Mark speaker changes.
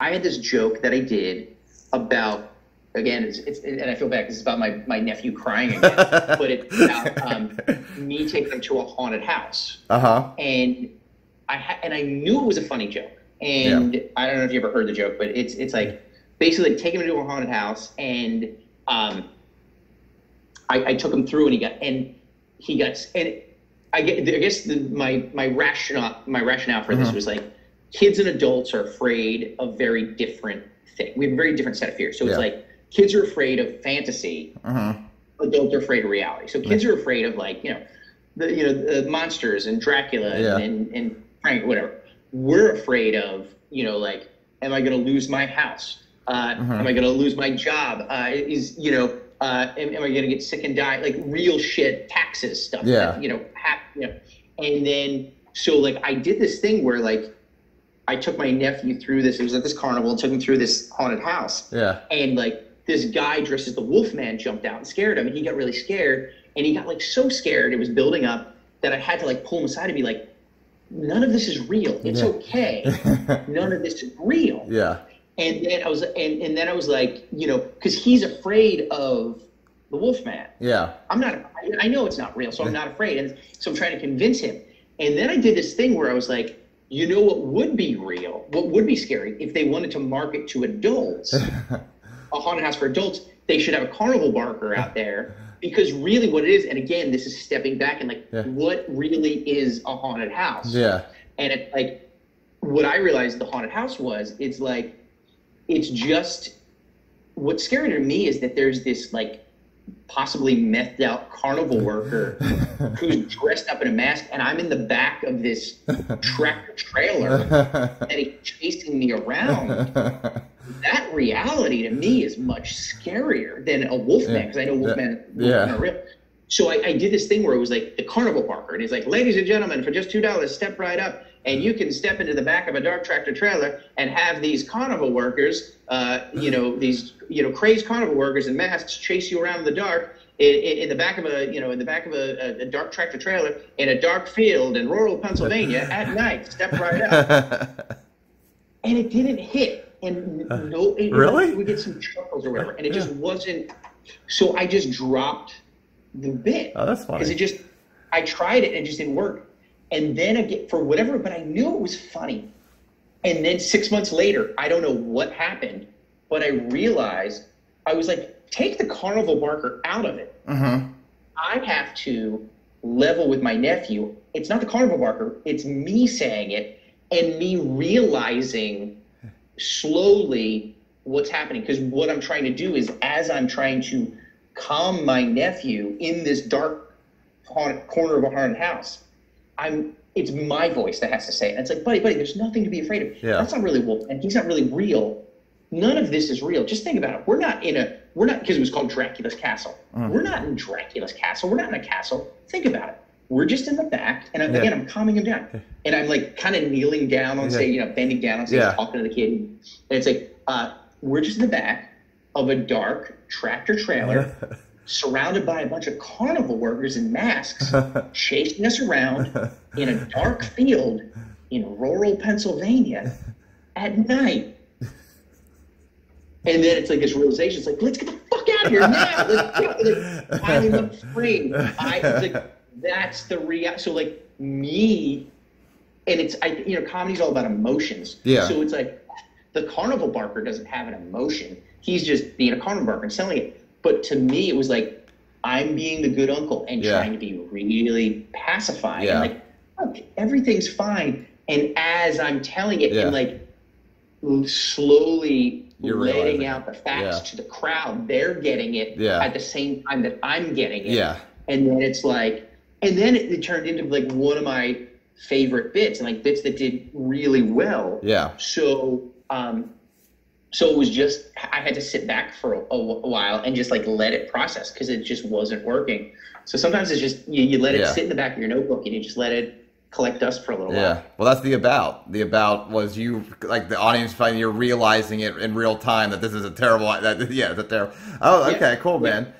Speaker 1: I had this joke that I did about again, it's, it's and I feel bad because it's about my, my nephew crying again, but it's about um, me taking him to a haunted house.
Speaker 2: Uh huh.
Speaker 1: And I ha- and I knew it was a funny joke. And yeah. I don't know if you ever heard the joke, but it's it's like basically like, take him to a haunted house, and um, I, I took him through, and he got and he got and I get I guess the, my my rationale my rationale for mm-hmm. this was like kids and adults are afraid of very different things. We have a very different set of fears. So yeah. it's like kids are afraid of fantasy,
Speaker 2: mm-hmm.
Speaker 1: adults are afraid of reality. So kids are afraid of like you know the you know the monsters and Dracula yeah. and, and Frank whatever. We're afraid of you know like am I going to lose my house? Uh, mm-hmm. Am I going to lose my job? Uh, is you know uh, am, am, I going to get sick and die? Like real shit, taxes stuff.
Speaker 2: Yeah.
Speaker 1: You know, ha- you know, and then so like I did this thing where like I took my nephew through this. It was at this carnival. And took him through this haunted house.
Speaker 2: Yeah.
Speaker 1: And like this guy dressed as the Wolfman jumped out and scared him, and he got really scared. And he got like so scared, it was building up that I had to like pull him aside and be like, "None of this is real. It's yeah. okay. None of this is real."
Speaker 2: Yeah.
Speaker 1: And then I was, and, and then I was like, you know, because he's afraid of the Wolfman.
Speaker 2: Yeah.
Speaker 1: I'm not. I know it's not real, so I'm not afraid, and so I'm trying to convince him. And then I did this thing where I was like, you know, what would be real? What would be scary if they wanted to market to adults? a haunted house for adults, they should have a carnival barker out there because really what it is, and again, this is stepping back and like, yeah. what really is a haunted house?
Speaker 2: Yeah.
Speaker 1: And it like, what I realized the haunted house was, it's like, it's just what's scary to me is that there's this like possibly methed out carnival worker who's dressed up in a mask and I'm in the back of this tractor trailer and he's chasing me around. That reality to me is much scarier than a wolfman because yeah. I know wolfman,
Speaker 2: yeah.
Speaker 1: are real. So I, I, did this thing where it was like the carnival barker and he's like, ladies and gentlemen, for just two dollars, step right up and you can step into the back of a dark tractor trailer and have these carnival workers, uh, you know, these you know crazed carnival workers in masks chase you around in the dark in, in, the back of a you know in the back of a, a, dark tractor trailer in a dark field in rural Pennsylvania at night. Step right up, and it didn't hit, and no, it,
Speaker 2: really,
Speaker 1: we get some chuckles or whatever, and it just wasn't. So I just dropped the bit.
Speaker 2: Oh, that's funny.
Speaker 1: Because it just, I tried it and it just didn't work. And then again, for whatever, but I knew it was funny. And then six months later, I don't know what happened, but I realized I was like, take the carnival barker out of it.
Speaker 2: Mm-hmm.
Speaker 1: I have to level with my nephew. It's not the carnival barker, it's me saying it and me realizing slowly what's happening. Because what I'm trying to do is, as I'm trying to calm my nephew in this dark corner of a haunted house, I'm it's my voice that has to say it. And it's like, buddy, buddy, there's nothing to be afraid of.
Speaker 2: Yeah.
Speaker 1: That's not really Wolf, and he's not really real. None of this is real. Just think about it. We're not in a we're not because it was called Dracula's castle. Mm. We're not in Dracula's castle. We're not in a castle. Think about it. We're just in the back, and I'm, yeah. again, I'm calming him down, and I'm like kind of kneeling down on yeah. stage, you know, bending down on stage, yeah. talking to the kid, and it's like, uh, we're just in the back of a dark tractor trailer surrounded by a bunch of carnival workers in masks chasing us around in a dark field in rural Pennsylvania at night. And then it's like this realization. It's like, let's get the fuck out of here now. Let's Like, I'm afraid. I like that's the reality. So like me, and it's I you know comedy's all about emotions.
Speaker 2: Yeah.
Speaker 1: So it's like the carnival barker doesn't have an emotion. He's just being a carnival barker and selling it. But to me, it was like I'm being the good uncle and yeah. trying to be really pacifying. Yeah. Like, look, everything's fine. And as I'm telling it, yeah. and like slowly You're letting realizing. out the facts yeah. to the crowd, they're getting it
Speaker 2: yeah.
Speaker 1: at the same time that I'm getting it.
Speaker 2: Yeah.
Speaker 1: And then it's like, and then it, it turned into like one of my favorite bits and like bits that did really well.
Speaker 2: Yeah.
Speaker 1: So, um, so it was just I had to sit back for a, a while and just like let it process because it just wasn't working. So sometimes it's just you, you let it yeah. sit in the back of your notebook and you just let it collect dust for a little
Speaker 2: yeah.
Speaker 1: while.
Speaker 2: Well, that's the about. The about was you like the audience finding you're realizing it in real time that this is a terrible. That yeah, that terrible. Oh, okay, yeah. cool, man.